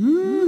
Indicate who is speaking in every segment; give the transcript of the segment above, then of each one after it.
Speaker 1: Mm.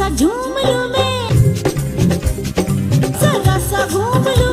Speaker 1: सा झूम लू मैं जरा सा घूम लू